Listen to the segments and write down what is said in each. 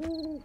Ooh.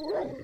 Oh,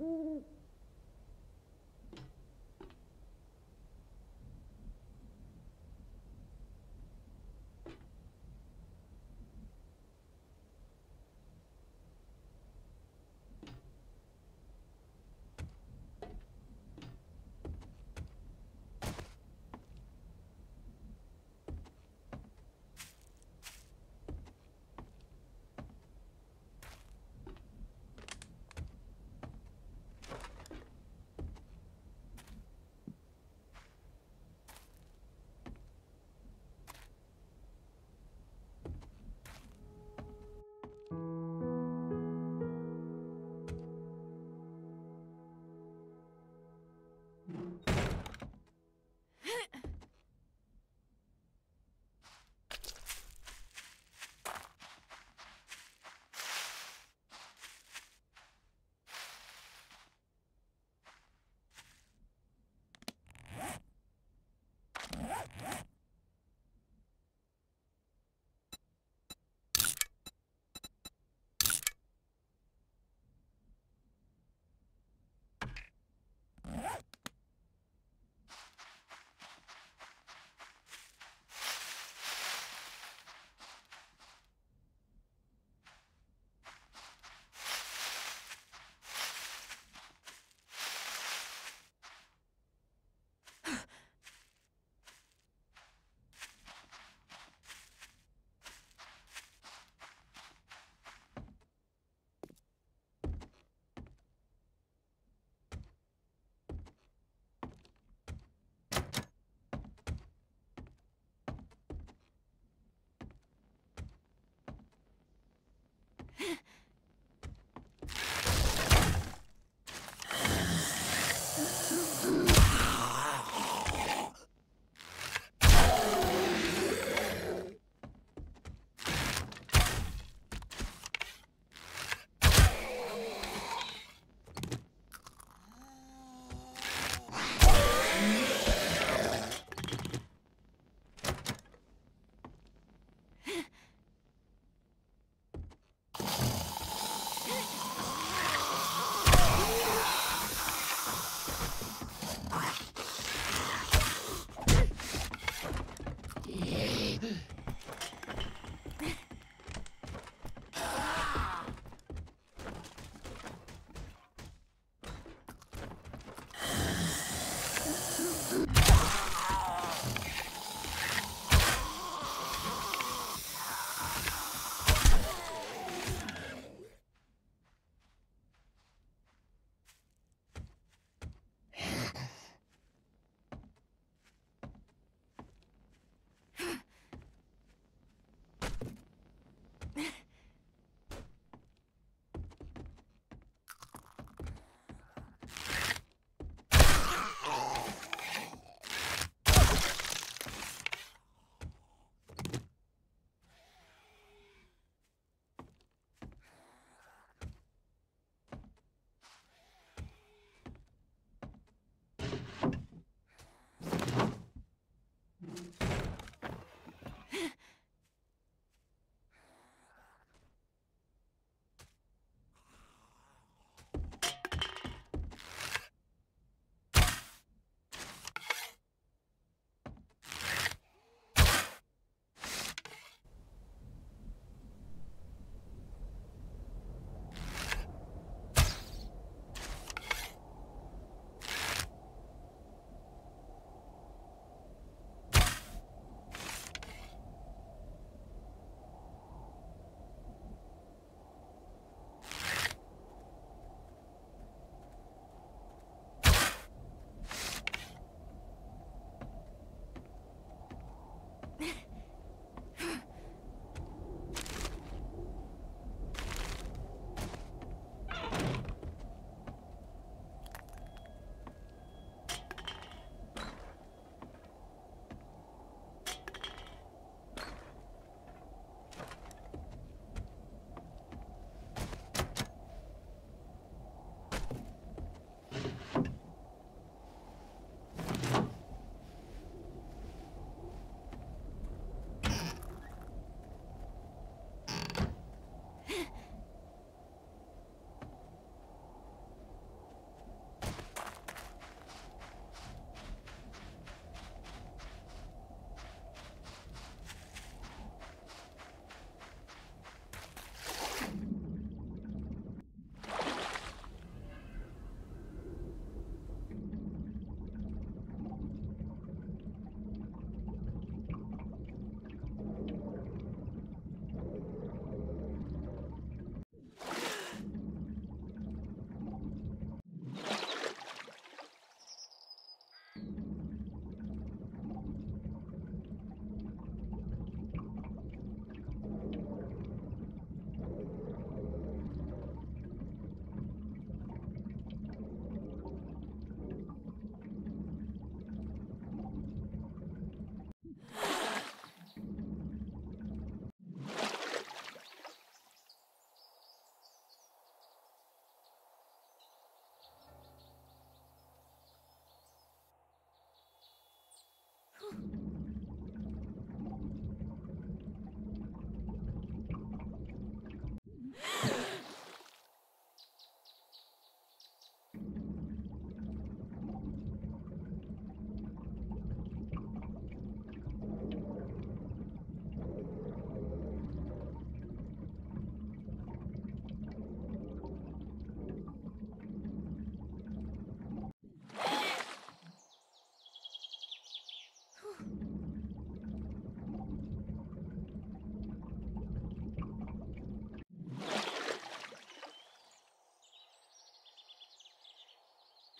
Mm-hmm.